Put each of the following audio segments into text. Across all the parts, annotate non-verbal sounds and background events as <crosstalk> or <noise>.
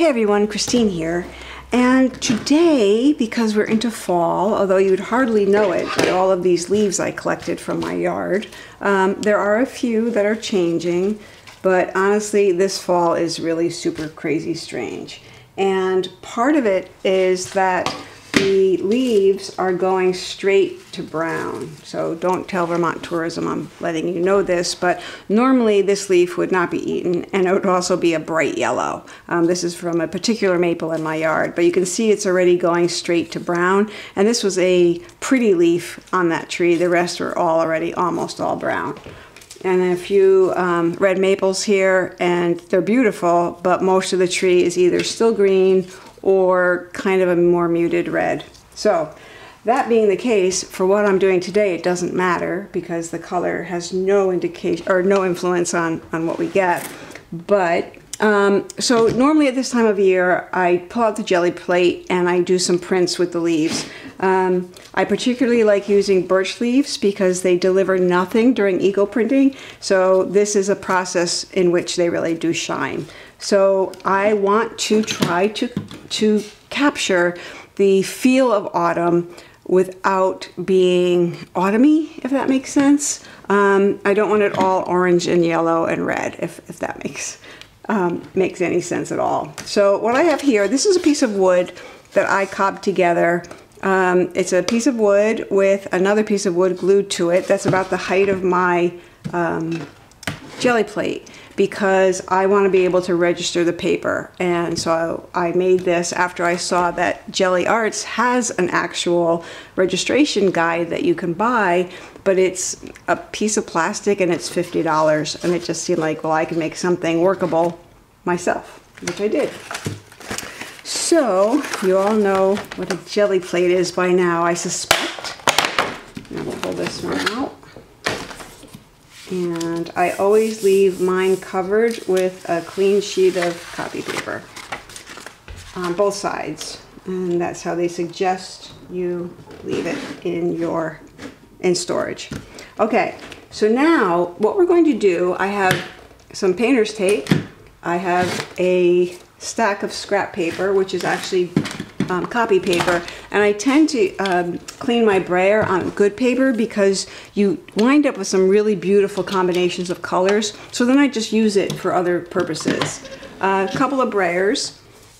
Hey everyone, Christine here. And today, because we're into fall, although you'd hardly know it by all of these leaves I collected from my yard, um, there are a few that are changing, but honestly, this fall is really super crazy strange. And part of it is that the leaves are going straight to brown. So don't tell Vermont Tourism I'm letting you know this, but normally this leaf would not be eaten and it would also be a bright yellow. Um, this is from a particular maple in my yard, but you can see it's already going straight to brown. And this was a pretty leaf on that tree. The rest were all already almost all brown and then a few um, red maples here, and they're beautiful, but most of the tree is either still green or kind of a more muted red. So that being the case, for what I'm doing today, it doesn't matter because the color has no indication or no influence on, on what we get. But um, so normally at this time of year, I pull out the Gelli plate and I do some prints with the leaves. Um, I particularly like using birch leaves because they deliver nothing during eco printing. So this is a process in which they really do shine. So I want to try to, to capture the feel of autumn without being autumny, if that makes sense. Um, I don't want it all orange and yellow and red, if, if that makes, um, makes any sense at all. So what I have here, this is a piece of wood that I cobbed together. Um, it's a piece of wood with another piece of wood glued to it. That's about the height of my um, gelli plate because I want to be able to register the paper. And so I made this after I saw that Gelli Arts has an actual registration guide that you can buy, but it's a piece of plastic and it's $50. And it just seemed like, well, I can make something workable myself, which I did. So you all know what a Gelli plate is by now, I suspect. Now we'll pull this one out. And I always leave mine covered with a clean sheet of copy paper on both sides. And that's how they suggest you leave it in your in storage. Okay, so now what we're going to do, I have some painter's tape. I have a stack of scrap paper, which is actually um, copy paper and I tend to um, clean my brayer on good paper because you wind up with some really beautiful combinations of colors so then I just use it for other purposes. Uh, a couple of brayers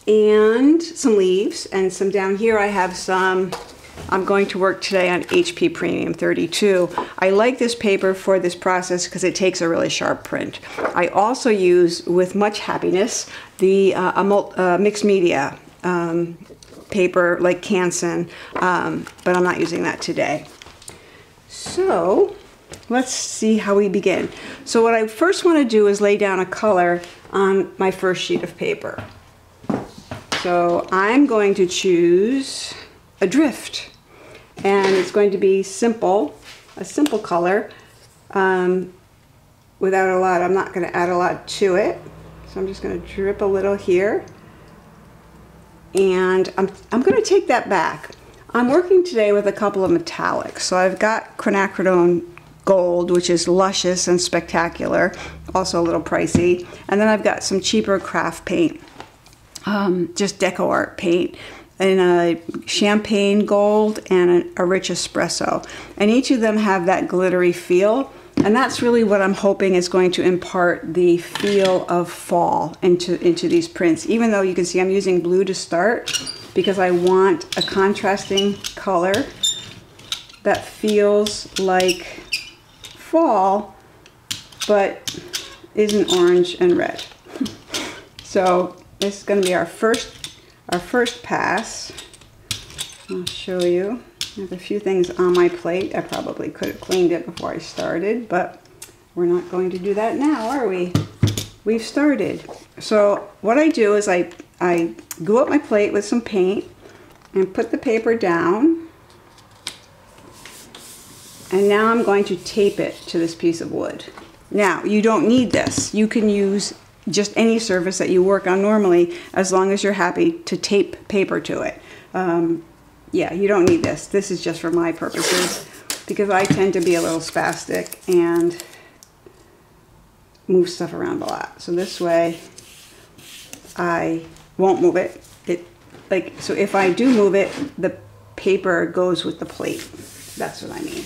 and some leaves and some down here I have some I'm going to work today on HP Premium 32. I like this paper for this process because it takes a really sharp print. I also use, with much happiness, the uh, uh, mixed media um, paper like Canson, um, but I'm not using that today. So let's see how we begin. So what I first want to do is lay down a color on my first sheet of paper. So I'm going to choose a drift and it's going to be simple, a simple color um, without a lot. I'm not going to add a lot to it. So I'm just going to drip a little here and I'm, I'm going to take that back. I'm working today with a couple of metallics. So I've got quinacridone gold, which is luscious and spectacular, also a little pricey. And then I've got some cheaper craft paint, um, just DecoArt paint in a champagne gold and a, a rich espresso. And each of them have that glittery feel. And that's really what I'm hoping is going to impart the feel of fall into, into these prints. Even though you can see I'm using blue to start because I want a contrasting color that feels like fall, but isn't orange and red. <laughs> so this is gonna be our first, our first pass. I'll show you. There's a few things on my plate. I probably could have cleaned it before I started, but we're not going to do that now, are we? We've started. So what I do is I, I glue up my plate with some paint and put the paper down. And now I'm going to tape it to this piece of wood. Now, you don't need this. You can use just any surface that you work on normally as long as you're happy to tape paper to it. Um, yeah, you don't need this. This is just for my purposes because I tend to be a little spastic and move stuff around a lot. So this way I won't move it. It like so if I do move it, the paper goes with the plate. That's what I mean.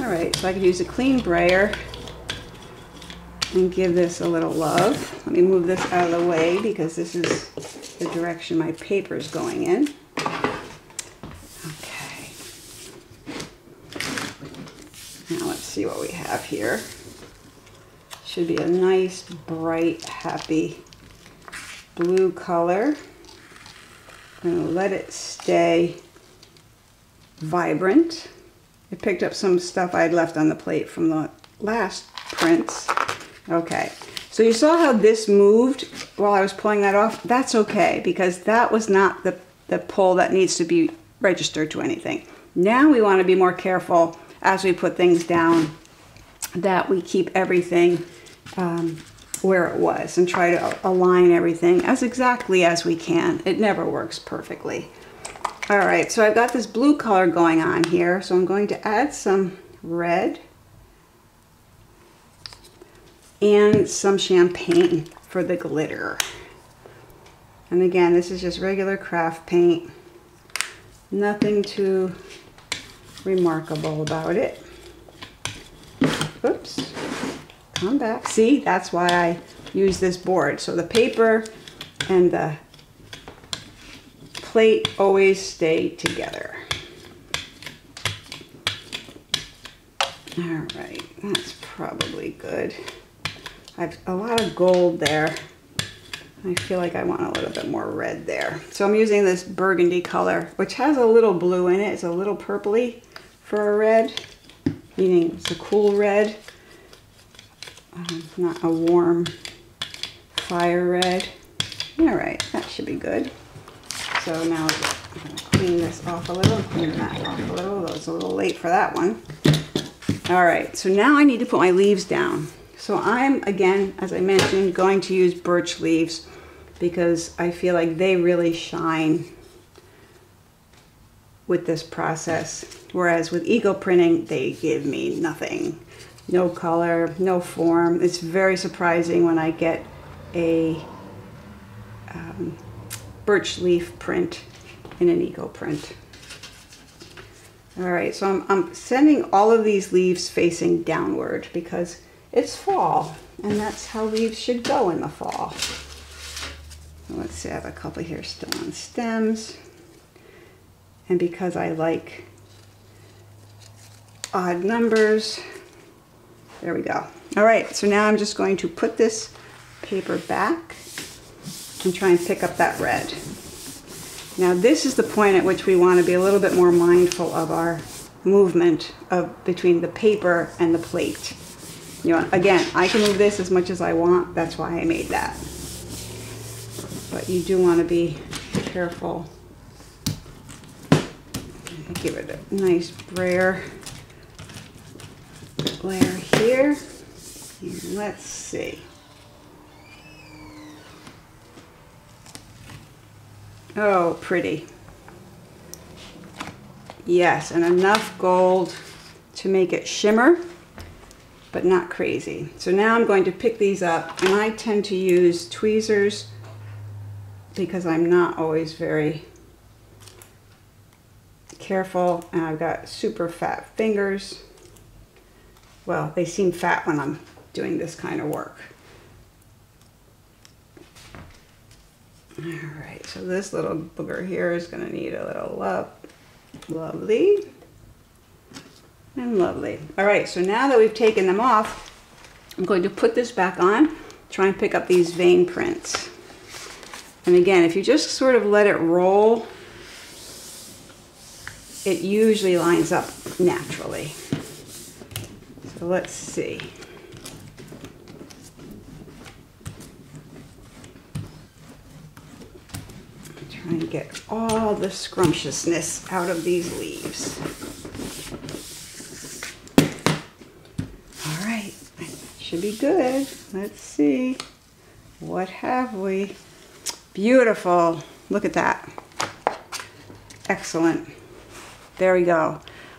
All right, so I could use a clean brayer and give this a little love. Let me move this out of the way because this is the direction my paper is going in. Okay. Now let's see what we have here. Should be a nice, bright, happy blue color. I'm gonna let it stay vibrant. I picked up some stuff I'd left on the plate from the last prints. Okay, so you saw how this moved while I was pulling that off? That's okay because that was not the, the pull that needs to be registered to anything. Now we want to be more careful as we put things down that we keep everything um, where it was and try to align everything as exactly as we can. It never works perfectly. All right, so I've got this blue color going on here, so I'm going to add some red and some champagne for the glitter. And again, this is just regular craft paint. Nothing too remarkable about it. Oops, come back. See, that's why I use this board. So the paper and the plate always stay together. All right, that's probably good. I've a lot of gold there. I feel like I want a little bit more red there. So I'm using this burgundy color, which has a little blue in it. It's a little purpley for a red, meaning it's a cool red, um, not a warm fire red. All right, that should be good. So now I'm gonna clean this off a little, clean that off a little. That was a little late for that one. All right, so now I need to put my leaves down. So I'm, again, as I mentioned, going to use birch leaves because I feel like they really shine with this process. Whereas with eco printing, they give me nothing. No color, no form. It's very surprising when I get a um, birch leaf print in an eco print. All right, so I'm, I'm sending all of these leaves facing downward because it's fall and that's how leaves should go in the fall. let's see, I have a couple here still on stems. And because I like odd numbers, there we go. All right, so now I'm just going to put this paper back and try and pick up that red. Now this is the point at which we want to be a little bit more mindful of our movement of between the paper and the plate. You know, again, I can move this as much as I want. That's why I made that. But you do want to be careful. Give it a nice brayer layer here. And let's see. Oh, pretty. Yes, and enough gold to make it shimmer, but not crazy. So now I'm going to pick these up, and I tend to use tweezers because I'm not always very careful, and I've got super fat fingers. Well, they seem fat when I'm doing this kind of work. All right, so this little booger here is gonna need a little love. Lovely. And lovely. All right, so now that we've taken them off, I'm going to put this back on, try and pick up these vein prints. And again, if you just sort of let it roll, it usually lines up naturally. So let's see. Try and get all the scrumptiousness out of these leaves. All right, should be good. Let's see. What have we? Beautiful. Look at that. Excellent. There we go.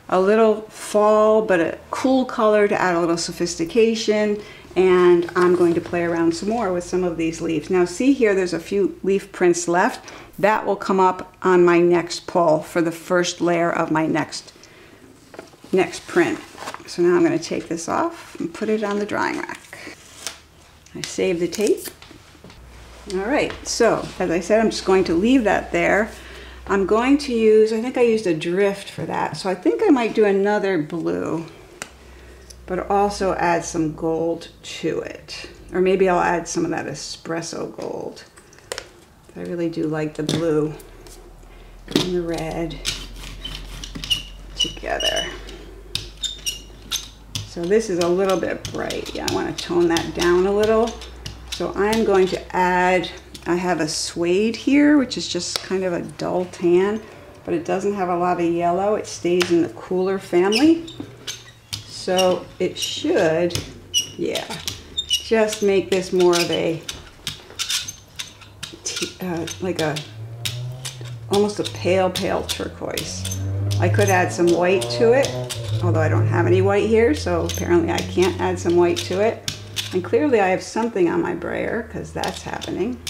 A little fall, but a cool color to add a little sophistication. and I'm going to play around some more with some of these leaves. Now see here, there's a few leaf prints left. That will come up on my next pull for the first layer of my next, next print. So now I'm gonna take this off and put it on the drying rack. I save the tape. All right, so as I said, I'm just going to leave that there. I'm going to use, I think I used a drift for that, so I think I might do another blue but also add some gold to it. Or maybe I'll add some of that espresso gold. I really do like the blue and the red together. So this is a little bit bright. Yeah, I want to tone that down a little. So I'm going to add, I have a suede here, which is just kind of a dull tan, but it doesn't have a lot of yellow. It stays in the cooler family. So it should, yeah, just make this more of a, uh, like a, almost a pale, pale turquoise. I could add some white to it, although I don't have any white here, so apparently I can't add some white to it. And clearly I have something on my brayer, because that's happening.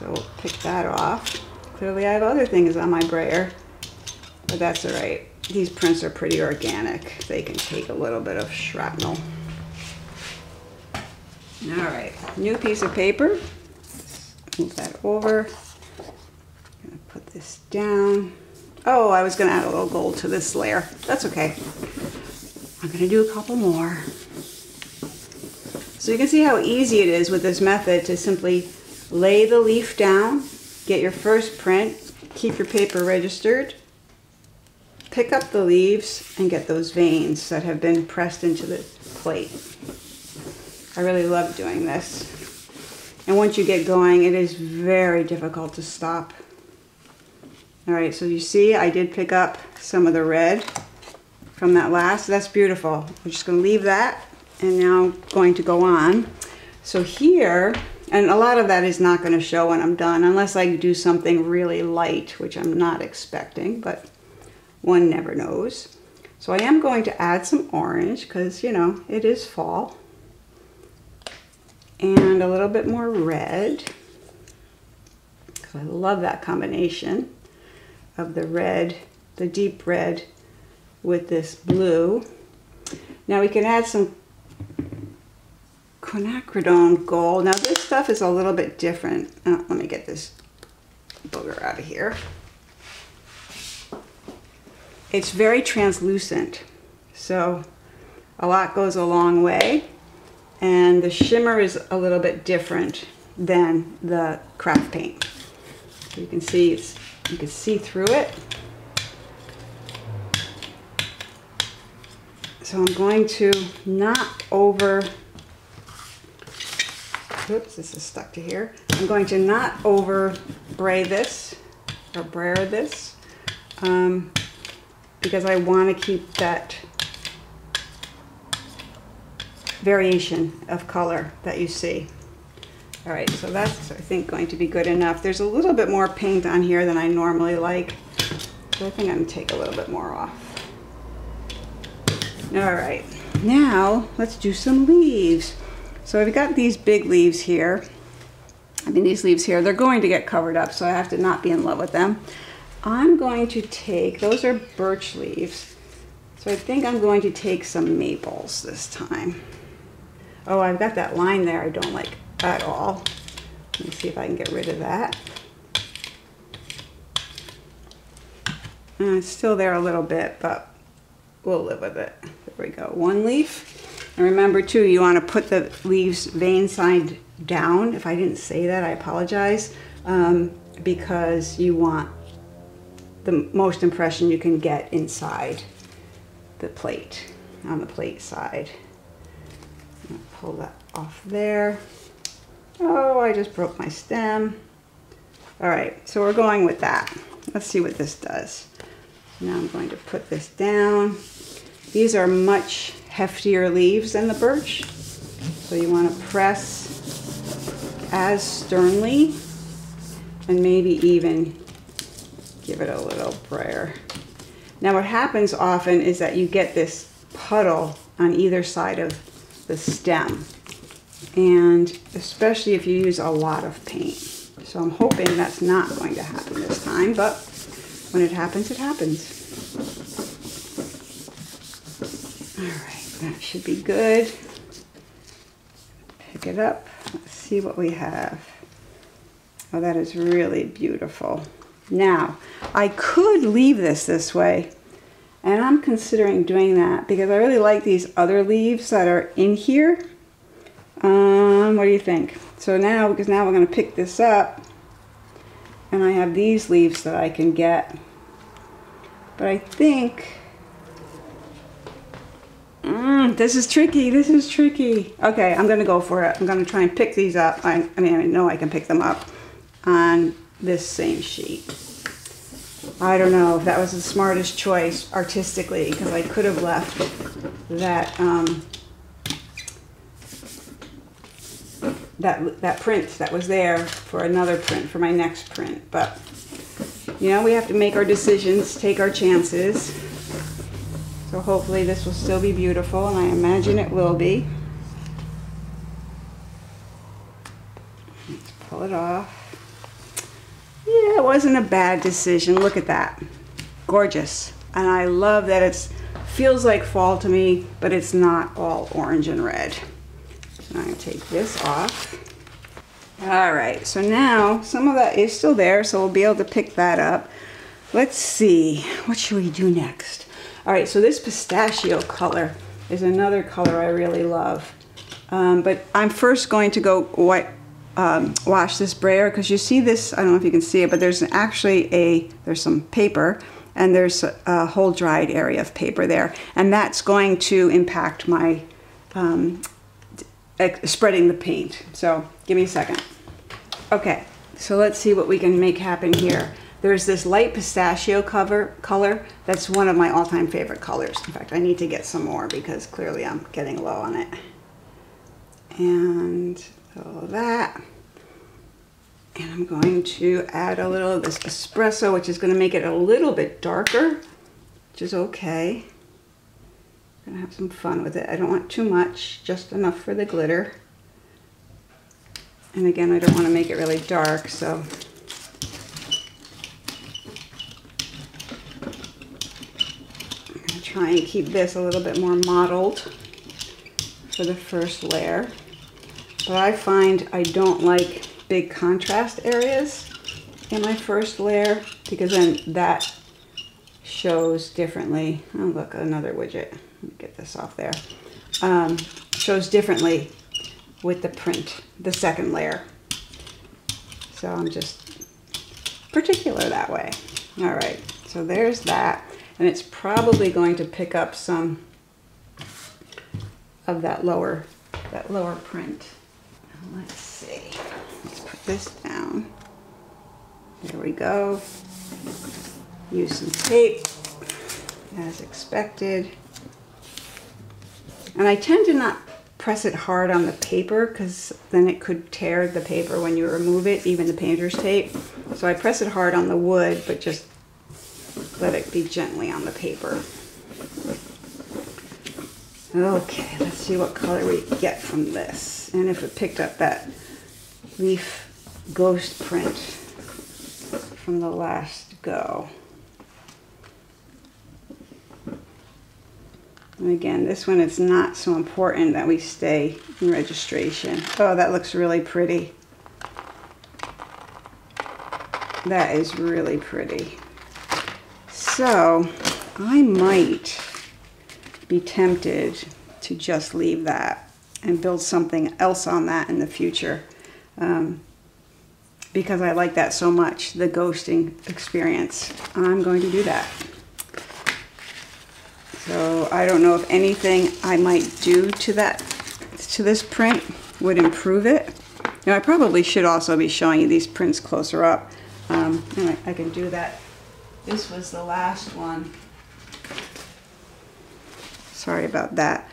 So we'll pick that off. Clearly I have other things on my brayer, but that's all right. These prints are pretty organic. They can take a little bit of shrapnel. All right, new piece of paper. Move that over. Gonna put this down. Oh, I was gonna add a little gold to this layer. That's okay. I'm gonna do a couple more. So you can see how easy it is with this method to simply lay the leaf down, get your first print, keep your paper registered, pick up the leaves and get those veins that have been pressed into the plate. I really love doing this. And once you get going, it is very difficult to stop. All right, so you see I did pick up some of the red from that last. That's beautiful. We're just gonna leave that and now going to go on. So here, and a lot of that is not gonna show when I'm done unless I do something really light, which I'm not expecting, but one never knows. So I am going to add some orange because, you know, it is fall. And a little bit more red because I love that combination of the red, the deep red with this blue. Now we can add some quinacridone gold. Now stuff is a little bit different. Uh, let me get this booger out of here. It's very translucent, so a lot goes a long way. And the shimmer is a little bit different than the craft paint. You can see, it's you can see through it. So I'm going to not over, oops, this is stuck to here. I'm going to not over bray this or brayer this. Um, because I want to keep that variation of color that you see. All right, so that's, I think, going to be good enough. There's a little bit more paint on here than I normally like, so I think I'm gonna take a little bit more off. All right, now let's do some leaves. So I've got these big leaves here. I mean, these leaves here, they're going to get covered up, so I have to not be in love with them. I'm going to take, those are birch leaves. So I think I'm going to take some maples this time. Oh, I've got that line there I don't like at all. Let me see if I can get rid of that. Uh, it's still there a little bit, but we'll live with it. There we go, one leaf. And remember too, you want to put the leaves vein side down. If I didn't say that, I apologize. Um, because you want the most impression you can get inside the plate, on the plate side. pull that off there. Oh, I just broke my stem. All right, so we're going with that. Let's see what this does. Now I'm going to put this down. These are much heftier leaves than the birch. So you want to press as sternly and maybe even give it a little brayer. Now what happens often is that you get this puddle on either side of the stem. And especially if you use a lot of paint. So I'm hoping that's not going to happen this time, but when it happens, it happens. All right, that should be good. Pick it up. Let's see what we have. Oh, that is really beautiful. Now, I could leave this this way, and I'm considering doing that because I really like these other leaves that are in here. Um, what do you think? So now, because now we're going to pick this up, and I have these leaves that I can get. But I think Mm, this is tricky. This is tricky. Okay, I'm gonna go for it. I'm gonna try and pick these up. I, I mean, I know I can pick them up on this same sheet. I don't know if that was the smartest choice artistically because I could have left that um, that that print that was there for another print for my next print. But you know, we have to make our decisions, take our chances. So hopefully this will still be beautiful, and I imagine it will be. Let's pull it off. Yeah, it wasn't a bad decision. Look at that. Gorgeous. And I love that it feels like fall to me, but it's not all orange and red. So I'm to take this off. All right, so now some of that is still there, so we'll be able to pick that up. Let's see, what should we do next? All right, so this pistachio color is another color I really love. Um, but I'm first going to go white, um, wash this brayer because you see this, I don't know if you can see it, but there's actually a, there's some paper and there's a, a whole dried area of paper there. And that's going to impact my um, spreading the paint. So give me a second. Okay, so let's see what we can make happen here. There's this light pistachio cover color. That's one of my all-time favorite colors. In fact, I need to get some more because clearly I'm getting low on it. And all that. And I'm going to add a little of this espresso, which is going to make it a little bit darker, which is okay. I'm gonna have some fun with it. I don't want too much, just enough for the glitter. And again, I don't want to make it really dark, so I'm gonna try and keep this a little bit more mottled for the first layer. But I find I don't like big contrast areas in my first layer because then that shows differently. Oh, look, another widget. Get this off there. Um, shows differently with the print, the second layer. So I'm just particular that way. All right, so there's that. And it's probably going to pick up some of that lower, that lower print. Let's see, let's put this down. There we go. Use some tape as expected. And I tend to not press it hard on the paper because then it could tear the paper when you remove it, even the painter's tape. So I press it hard on the wood, but just let it be gently on the paper. Okay, let's see what color we get from this. And if it picked up that leaf ghost print from the last go. And again, this one it's not so important that we stay in registration. Oh, that looks really pretty. That is really pretty. So, I might be tempted to just leave that and build something else on that in the future. Um, because I like that so much, the ghosting experience. I'm going to do that. So I don't know if anything I might do to that, to this print would improve it. Now I probably should also be showing you these prints closer up. Um, and I, I can do that. This was the last one. Sorry about that.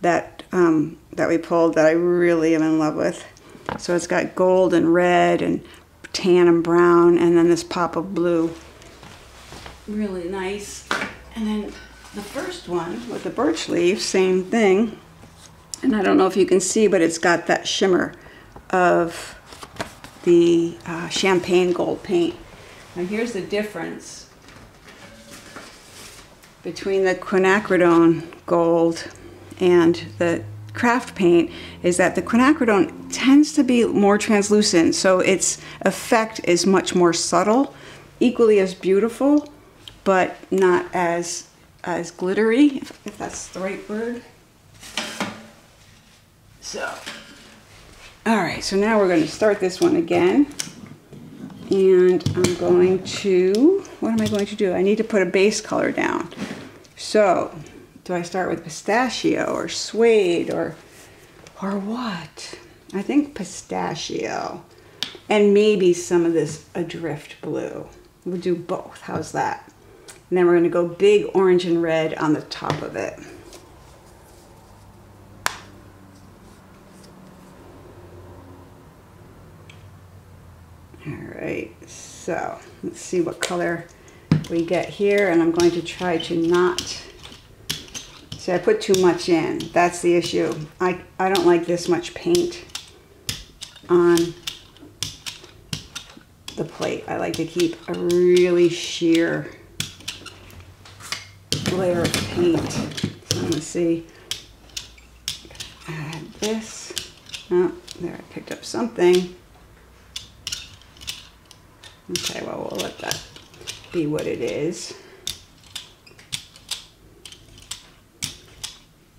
That, um, that we pulled that I really am in love with. So it's got gold and red and tan and brown and then this pop of blue. Really nice. And then the first one with the birch leaf, same thing. And I don't know if you can see, but it's got that shimmer of the uh, champagne gold paint. Now here's the difference between the quinacridone gold and the craft paint is that the quinacridone tends to be more translucent, so its effect is much more subtle, equally as beautiful, but not as as glittery, if, if that's the right word. So, all right, so now we're going to start this one again. And I'm going to, what am I going to do? I need to put a base color down. So, do I start with pistachio or suede or, or what? I think pistachio and maybe some of this adrift blue. We'll do both, how's that? And then we're gonna go big orange and red on the top of it. All right, so let's see what color we get here. And I'm going to try to not, see I put too much in. That's the issue. I, I don't like this much paint on the plate. I like to keep a really sheer layer of paint. So let me see. Add this. Oh, there I picked up something. Okay, well, we'll let that be what it is.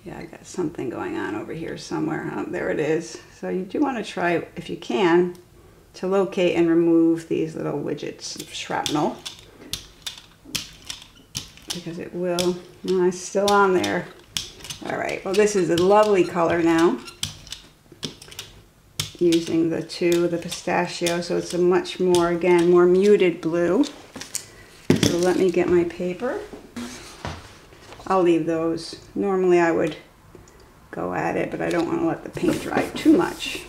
Yeah, I got something going on over here somewhere. Oh, there it is. So you do want to try, if you can, to locate and remove these little widgets of shrapnel. Because it will, oh, it's still on there. All right, well this is a lovely color now using the two, the pistachio, so it's a much more, again, more muted blue. So let me get my paper. I'll leave those. Normally I would go at it, but I don't want to let the paint dry too much.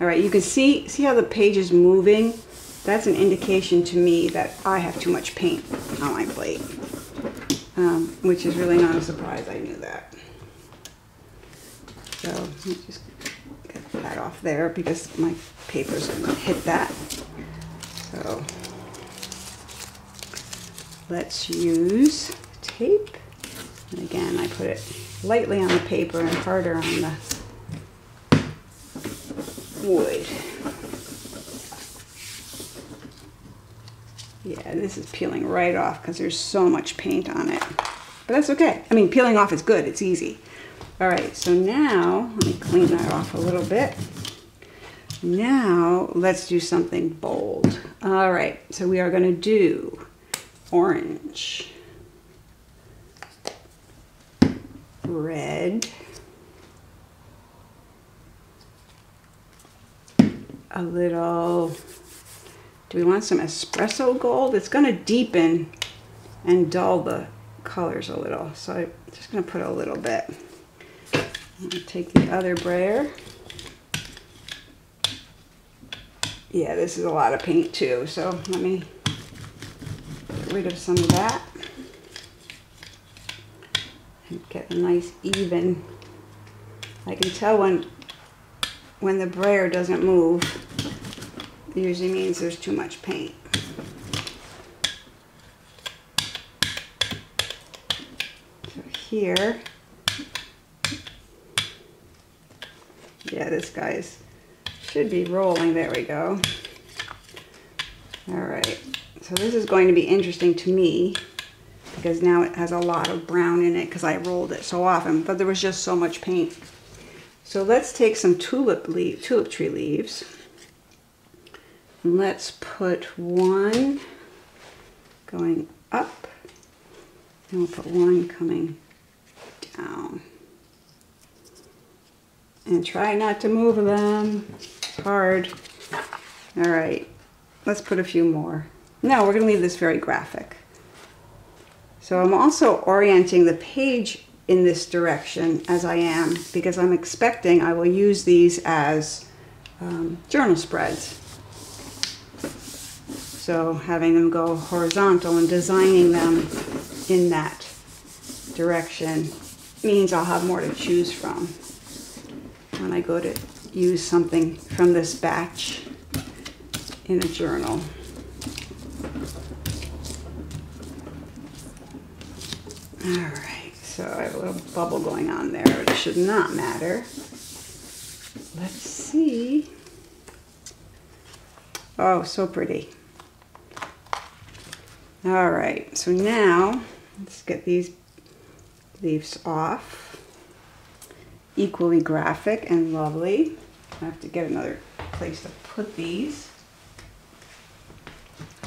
All right, you can see, see how the page is moving? That's an indication to me that I have too much paint on my plate, um, which is really not a surprise, I knew that. So, let me just get that off there because my paper's going to hit that. So let's use tape. And again, I put it lightly on the paper and harder on the wood. Yeah, this is peeling right off because there's so much paint on it. But that's okay. I mean, peeling off is good. It's easy. All right, so now, let me clean that off a little bit. Now, let's do something bold. All right, so we are gonna do orange, red, a little, do we want some espresso gold? It's gonna deepen and dull the colors a little. So I'm just gonna put a little bit. Take the other brayer. Yeah, this is a lot of paint too, so let me get rid of some of that. And get a nice even. I can tell when when the brayer doesn't move, it usually means there's too much paint. So here, Yeah, this guy's should be rolling. There we go. All right. So this is going to be interesting to me because now it has a lot of brown in it because I rolled it so often, but there was just so much paint. So let's take some tulip leaf, tulip tree leaves. And let's put one going up and we'll put one coming down and try not to move them. It's hard. All right, let's put a few more. No, we're gonna leave this very graphic. So I'm also orienting the page in this direction as I am because I'm expecting I will use these as um, journal spreads. So having them go horizontal and designing them in that direction means I'll have more to choose from. when I go to use something from this batch in a journal. All right, so I have a little bubble going on there. It should not matter. Let's see. Oh, so pretty. All right, so now let's get these leaves off. Equally graphic and lovely. I have to get another place to put these.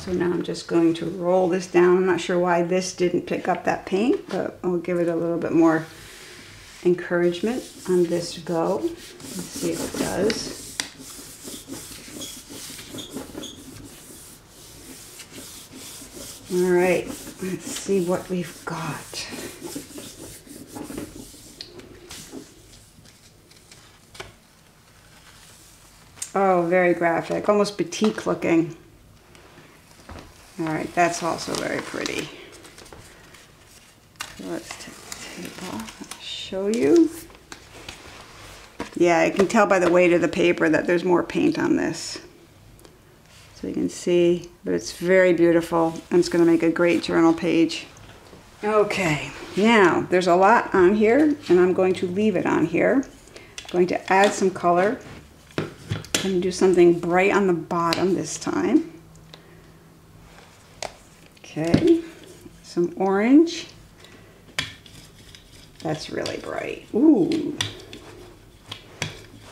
So now I'm just going to roll this down. I'm not sure why this didn't pick up that paint, but I'll give it a little bit more encouragement on this go. Let's see if it does. All right, let's see what we've got. Oh, very graphic, almost batik looking. All right, that's also very pretty. Let's take the tape off show you. Yeah, I can tell by the weight of the paper that there's more paint on this. So you can see, but it's very beautiful and it's gonna make a great journal page. Okay, now there's a lot on here and I'm going to leave it on here. I'm going to add some color. I'm gonna do something bright on the bottom this time. Okay, some orange. That's really bright. Ooh.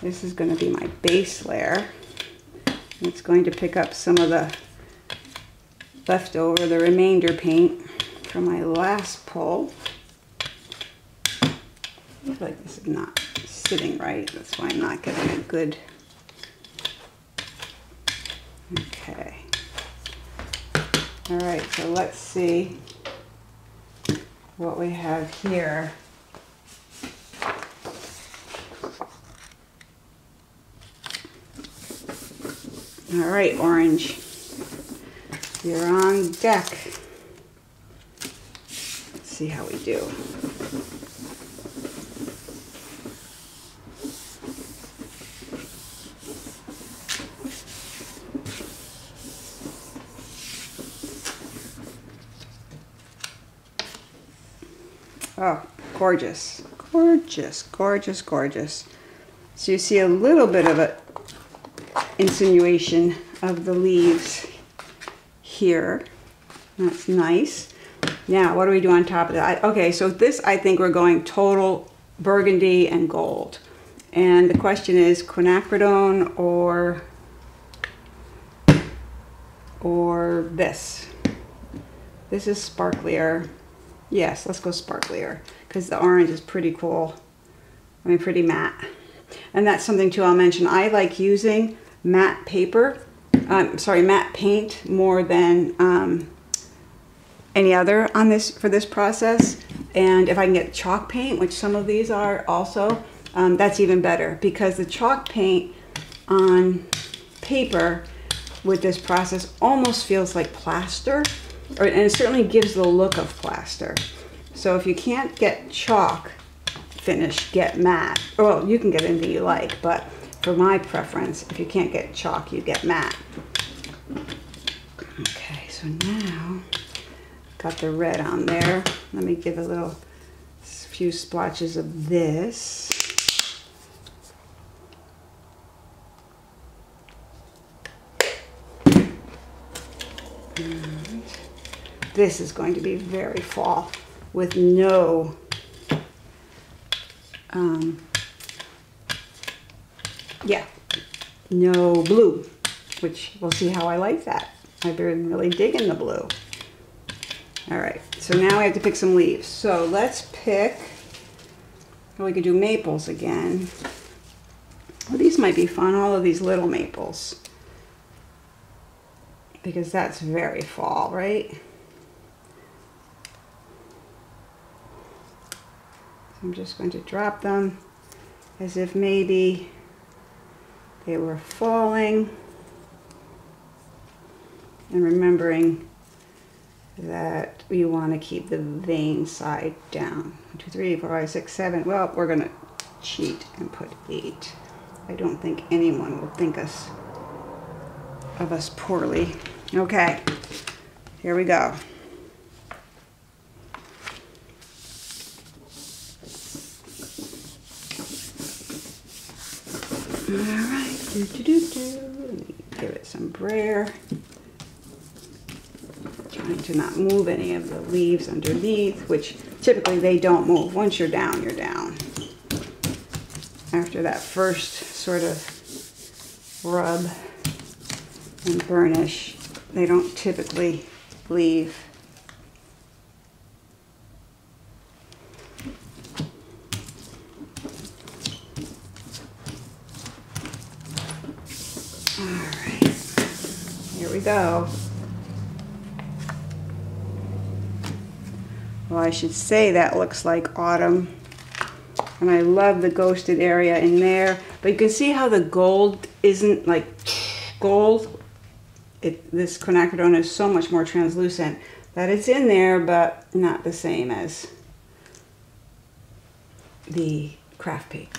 This is going to be my base layer. It's going to pick up some of the leftover, the remainder paint from my last pull. Feel like this is not sitting right. That's why I'm not getting a good... Okay. All right, so let's see what we have here. All right, orange, you're on deck. Let's see how we do. Oh, gorgeous, gorgeous, gorgeous, gorgeous. So you see a little bit of a insinuation of the leaves here. That's nice. Now, what do we do on top of that? Okay, so this, I think we're going total burgundy and gold. And the question is quinacridone or, or this. This is sparklier. Yes, let's go sparklier because the orange is pretty cool. I mean, pretty matte. And that's something too I'll mention. I like using matte paper, um, sorry, matte paint more than um, any other on this for this process. And if I can get chalk paint, which some of these are also, um, that's even better because the chalk paint on paper with this process almost feels like plaster or, and it certainly gives the look of plaster. So if you can't get chalk finish, get matte. Well, you can get anything you like, but for my preference, if you can't get chalk, you get matte. Okay, so now got the red on there. Let me give a little few splotches of this. And this is going to be very fall with no um, yeah, no blue, which we'll see how I like that. I've been really digging the blue. All right, so now we have to pick some leaves. So let's pick, well, we could do maples again. Well, these might be fun, all of these little maples. Because that's very fall, right? I'm just going to drop them as if maybe they were falling. And remembering that we want to keep the vein side down. One, two, three, four, five, six, seven. Well, we're going to cheat and put eight. I don't think anyone will think us of us poorly. Okay, here we go. All right, do do do do. Give it some brayer. Trying to not move any of the leaves underneath, which typically they don't move. Once you're down, you're down. After that first sort of rub and burnish, they don't typically leave. All right, here we go. Well, I should say that looks like autumn. And I love the ghosted area in there. But you can see how the gold isn't like gold. It, this quinacridone is so much more translucent that it's in there, but not the same as the craft paint.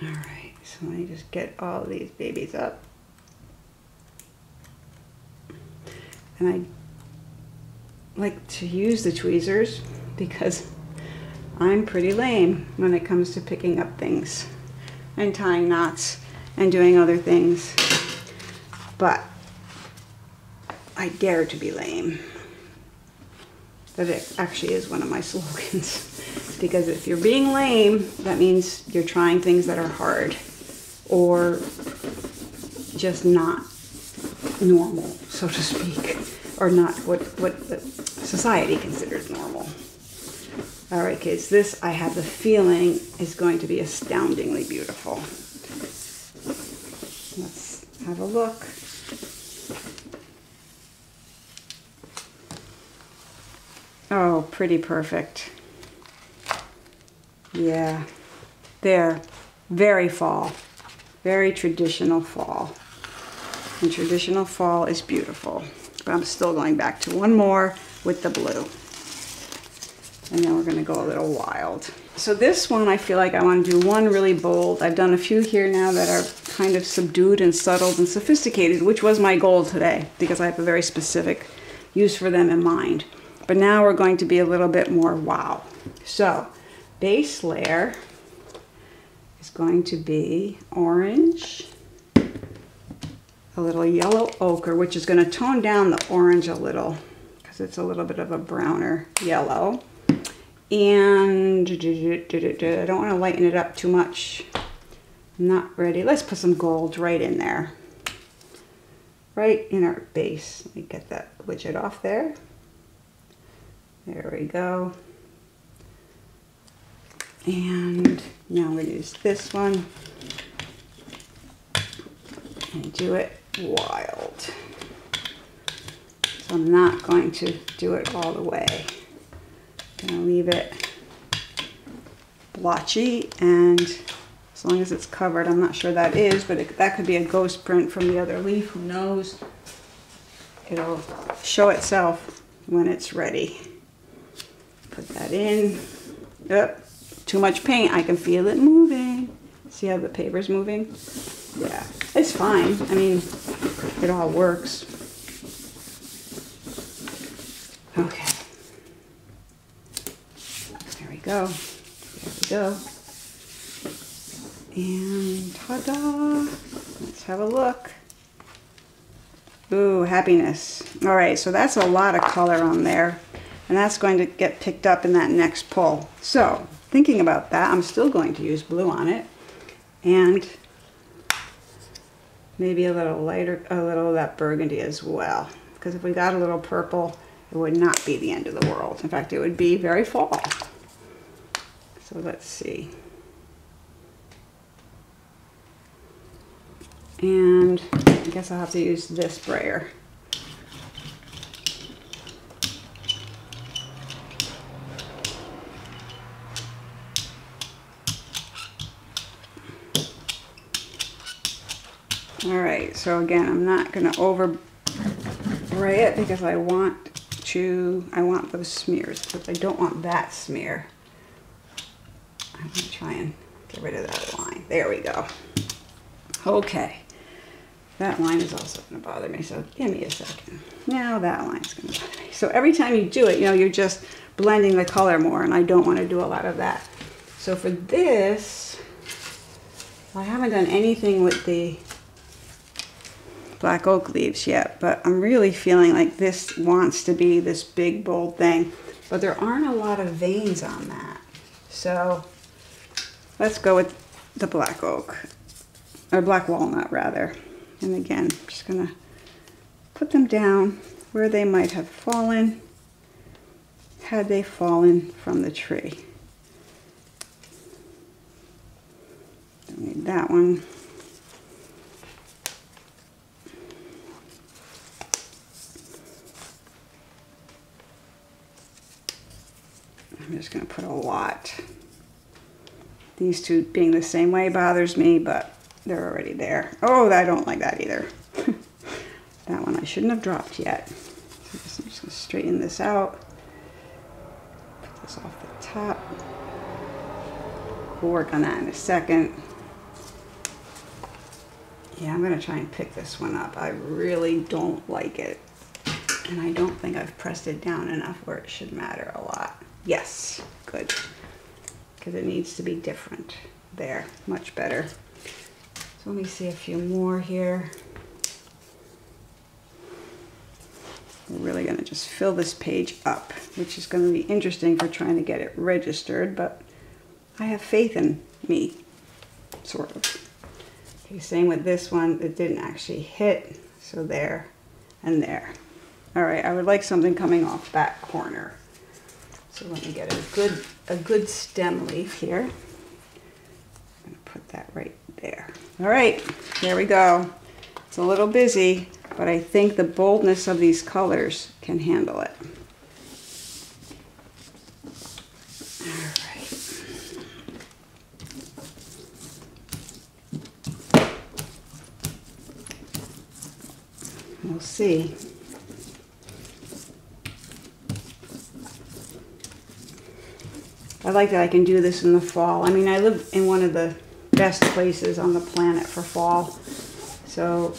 All right, so let me just get all these babies up. And I like to use the tweezers because I'm pretty lame when it comes to picking up things and tying knots and doing other things. But I dare to be lame. That actually is one of my <laughs> slogans. because if you're being lame, that means you're trying things that are hard or just not normal, so to speak, or not what, what society considers normal. All right, kids, this I have the feeling is going to be astoundingly beautiful. Let's have a look. Oh, pretty perfect. Yeah, there, very fall, very traditional fall. And traditional fall is beautiful. But I'm still going back to one more with the blue. And then we're gonna go a little wild. So this one, I feel like I wanna do one really bold. I've done a few here now that are kind of subdued and subtle and sophisticated, which was my goal today because I have a very specific use for them in mind. But now we're going to be a little bit more wow. So base layer is going to be orange, a little yellow ochre, which is going to tone down the orange a little because it's a little bit of a browner yellow. And I don't want to lighten it up too much. Not ready. Let's put some gold right in there. Right in our base. Let me get that widget off there. There we go. And now to use this one and do it wild. So I'm not going to do it all the way. I'm to leave it blotchy and as long as it's covered, I'm not sure that is, but it, that could be a ghost print from the other leaf, who knows. It'll show itself when it's ready. Put that in. Yep, too much paint, I can feel it moving. See how the paper's moving? Yeah, it's fine. I mean, it all works. Okay. There we go. There we go. And ta-da! Let's have a look. Ooh, happiness. All right, so that's a lot of color on there. And that's going to get picked up in that next pull. So, thinking about that, I'm still going to use blue on it. And maybe a little lighter, a little of that burgundy as well. Because if we got a little purple, it would not be the end of the world. In fact, it would be very fall. So let's see. And I guess I'll have to use this brayer. All right, so again, I'm not gonna over spray it because I want to, I want those smears, but I don't want that smear. I'm gonna try and get rid of that line. There we go. Okay. That line is also gonna bother me, so give me a second. Now that line's gonna bother me. So every time you do it, you know, you're just blending the color more, and I don't wanna do a lot of that. So for this, I haven't done anything with the black oak leaves yet, but I'm really feeling like this wants to be this big bold thing. But there aren't a lot of veins on that. So let's go with the black oak, or black walnut rather. And again, I'm just gonna put them down where they might have fallen had they fallen from the tree. Don't need that one. I'm just going to put a lot. These two being the same way bothers me, but they're already there. Oh, I don't like that either. <laughs> that one I shouldn't have dropped yet. So I'm just going to straighten this out. Put this off the top. We'll work on that in a second. Yeah, I'm going to try and pick this one up. I really don't like it. And I don't think I've pressed it down enough where it should matter a lot. Yes, good. Because it needs to be different. There, much better. So let me see a few more here. We're really going to just fill this page up, which is going to be interesting for trying to get it registered, but I have faith in me, sort of. Okay, same with this one. It didn't actually hit, so there and there. All right, I would like something coming off that corner. So let me get a good, a good stem leaf here. I'm gonna put that right there. All right, there we go. It's a little busy, but I think the boldness of these colors can handle it. See. I like that I can do this in the fall. I mean, I live in one of the best places on the planet for fall. So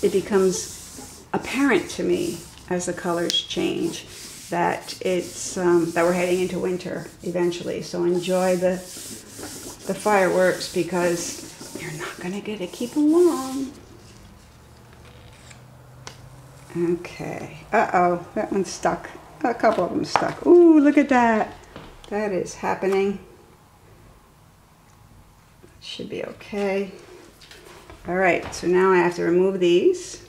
it becomes apparent to me as the colors change that it's um, that we're heading into winter eventually. So enjoy the the fireworks because you're not gonna get to keep them long. Okay. Uh-oh, that one's stuck. A couple of them stuck. Ooh, look at that. That is happening. Should be okay. All right, so now I have to remove these.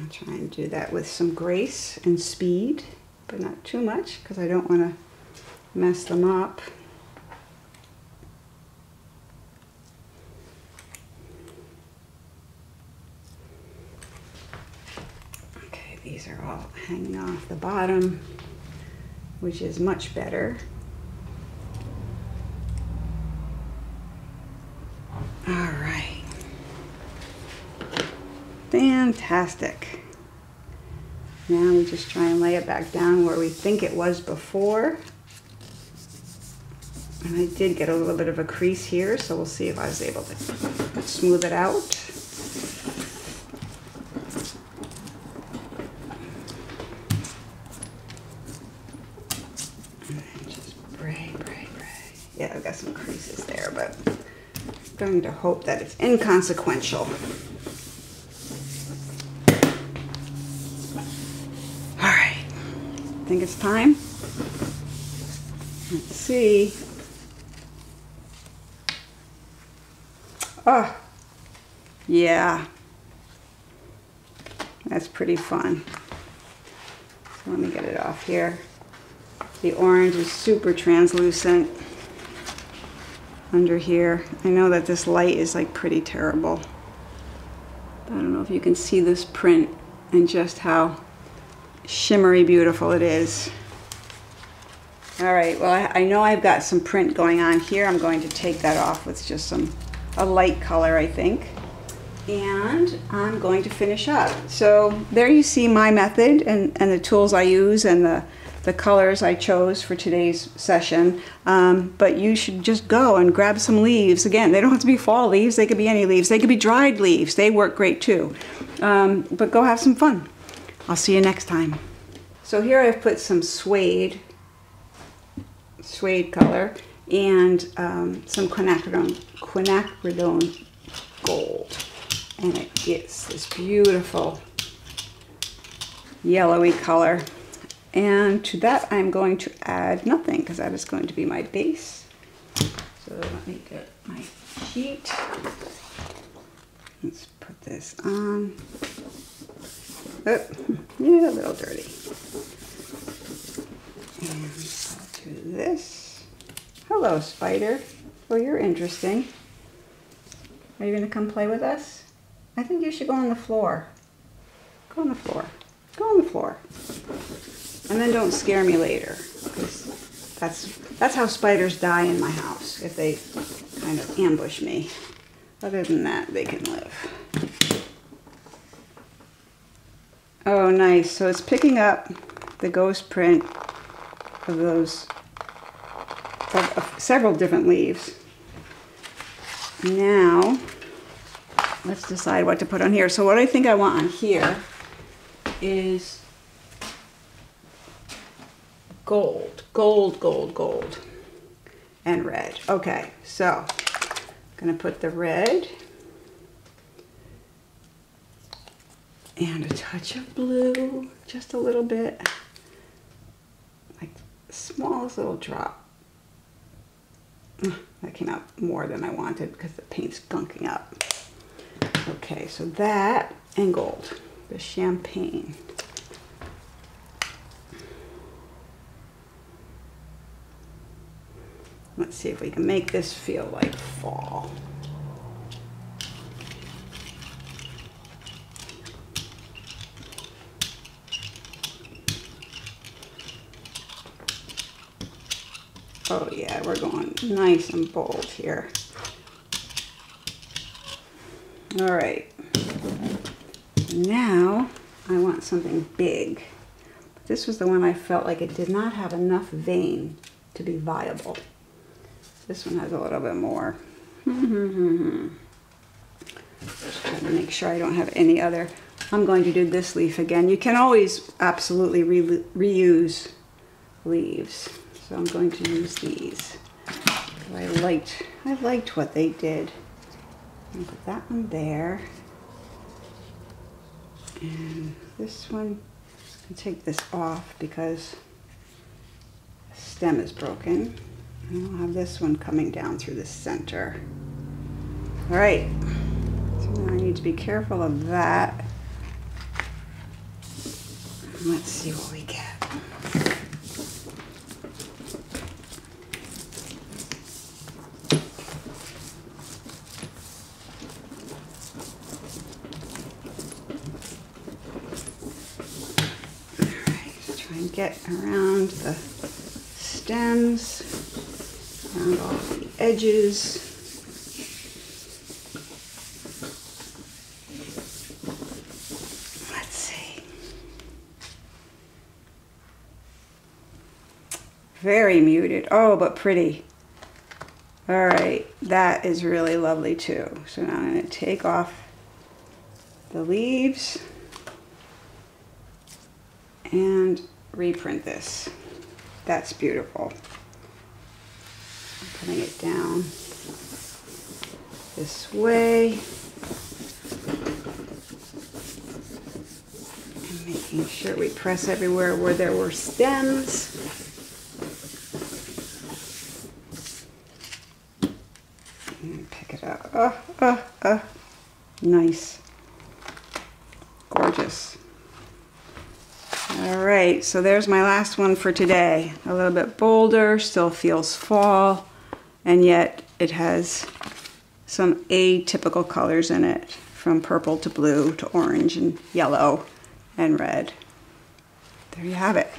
I'll try and do that with some grace and speed, but not too much because I don't want to mess them up. Okay, these are all hanging off the bottom which is much better. All right. Fantastic. Now we just try and lay it back down where we think it was before. And I did get a little bit of a crease here, so we'll see if I was able to smooth it out. some creases there, but I'm going to hope that it's inconsequential. All right, I think it's time. Let's see. Oh, yeah. That's pretty fun. So let me get it off here. The orange is super translucent under here. I know that this light is like pretty terrible. I don't know if you can see this print and just how shimmery beautiful it is. All right, well, I, I, know I've got some print going on here. I'm going to take that off with just some, a light color, I think. and I'm going to finish up. So there you see my method and, and the tools I use and the, the colors I chose for today's session. Um, but you should just go and grab some leaves. Again, they don't have to be fall leaves. They could be any leaves. They could be dried leaves. They work great too. Um, but go have some fun. I'll see you next time. So here I've put some suede, suede color and um, some quinacridone, quinacridone gold. And it gets this beautiful yellowy color. And to that I'm going to add nothing because that is going to be my base. So let me get my sheet. Let's put this on. Oh, <laughs> yeah, a little dirty. And I'll do this. Hello, spider. Well, you're interesting. Are you going to come play with us? I think you should go on the floor. Go on the floor. Go on the floor. And then don't scare me later. That's, that's how spiders die in my house. If they kind of ambush me. Other than that, they can live. Oh, nice. So it's picking up the ghost print of those of, of several different leaves. Now, let's decide what to put on here. So what I think I want on here is gold, gold, gold, gold, and red. Okay, so I'm gonna put the red and a touch of blue, just a little bit, like smallest little drop. That came out more than I wanted because the paint's gunking up. Okay, so that and gold, the champagne. Let's see if we can make this feel like fall. Oh yeah, we're going nice and bold here. All right. Now I want something big. This was the one I felt like it did not have enough vein to be viable. This one has a little bit more. <laughs> Just to make sure I don't have any other. I'm going to do this leaf again. You can always absolutely re reuse leaves. So I'm going to use these. I liked, I liked what they did. put that one there. And this one, I take this off because the stem is broken. And I'll have this one coming down through the center. All right, so now I need to be careful of that. Let's see what we get. All right, try and get around the stems, all the edges. Let's see. Very muted. Oh, but pretty. All right, that is really lovely too. So now I'm going to take off the leaves and reprint this. That's beautiful. I'm it down this way. And making sure we press everywhere where there were stems. And pick it up. Oh, oh, oh. Nice. Gorgeous. All right, so there's my last one for today. A little bit bolder, still feels fall, and yet it has some atypical colors in it, from purple to blue to orange and yellow and red. There you have it.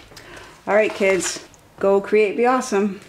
All right, kids, go create, be awesome.